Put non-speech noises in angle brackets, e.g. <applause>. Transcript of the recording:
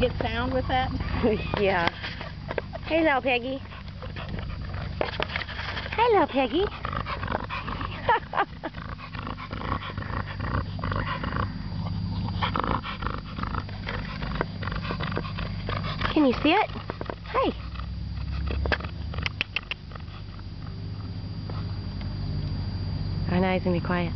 you get sound with that? <laughs> yeah. Hey, little Peggy. Hey, little Peggy. <laughs> Can you see it? Hey. Our eyes and be quiet.